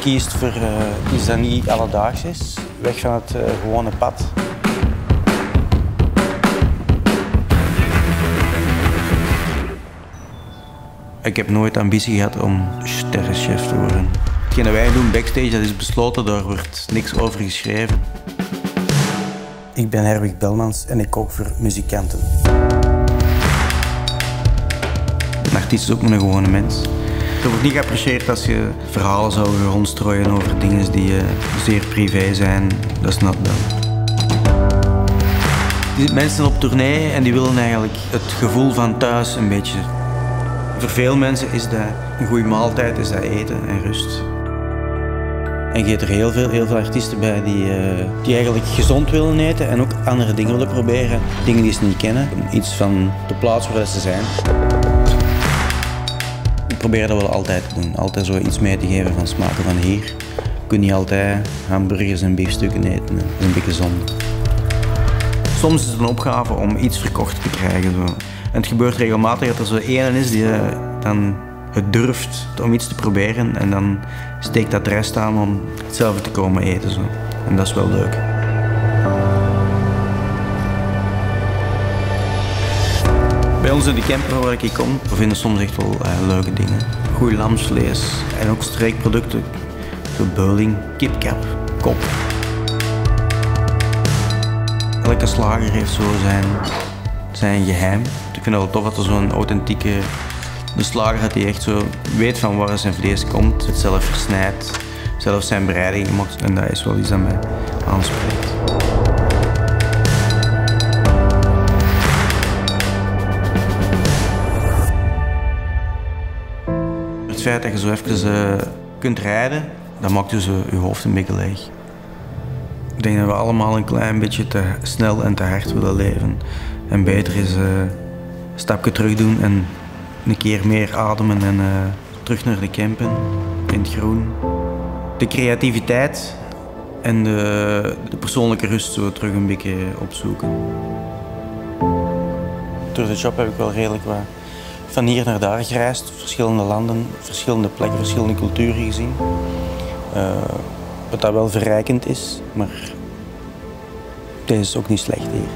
kiest voor uh, iets dat niet alledaags is. Weg van het uh, gewone pad. Ik heb nooit ambitie gehad om sterrenchef te worden. Hetgeen dat wij doen backstage, dat is besloten, daar wordt niks over geschreven. Ik ben Herwig Belmans en ik kook voor muzikanten. Een artiest is ook maar een gewone mens. Er wordt niet geapprecieerd als je verhalen zou rondstrooien over dingen die uh, zeer privé zijn. Dat is not. Die mensen op tournee en die willen eigenlijk het gevoel van thuis een beetje. Voor veel mensen is dat een goede maaltijd, is dat eten en rust. En je hebt er heel veel, heel veel artiesten bij die, uh, die eigenlijk gezond willen eten en ook andere dingen willen proberen. Dingen die ze niet kennen. Iets van de plaats waar ze zijn. Probeer dat wel altijd te doen. Altijd zo iets mee te geven van smaken van hier. Je niet altijd hamburgers en biefstukken eten. Dat een beetje zonde. Soms is het een opgave om iets verkocht te krijgen. Zo. En het gebeurt regelmatig dat er zo één is die uh, dan het durft om iets te proberen en dan steekt dat de rest aan om hetzelfde te komen eten. Zo. En dat is wel leuk. Bij ons in de camper waar ik kom, we vinden soms echt wel uh, leuke dingen. Goeie lamsvlees en ook streekproducten. Zo beuling, kipkap, kop. Elke slager heeft zo zijn, zijn geheim. Ik vind het wel tof dat er zo'n authentieke de slager dat hij echt zo weet van waar zijn vlees komt, het zelf versnijdt, zelf zijn bereiding maakt. En dat is wel iets dat mij aanspreekt. Het feit dat je zo even uh, kunt rijden, dat maakt dus uh, je hoofd een beetje leeg. Ik denk dat we allemaal een klein beetje te snel en te hard willen leven. En beter is uh, een stapje terug doen en een keer meer ademen en uh, terug naar de campen in het groen. De creativiteit en de, de, persoonlijke rust zo terug een beetje opzoeken. Door de job heb ik wel redelijk wat van hier naar daar gereisd. Verschillende landen, verschillende plekken, verschillende culturen gezien. Uh, wat dat wel verrijkend is, maar het is ook niet slecht hier.